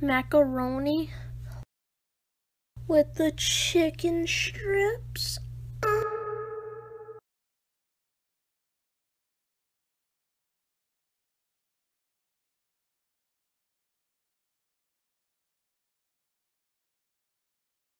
macaroni with the chicken strips.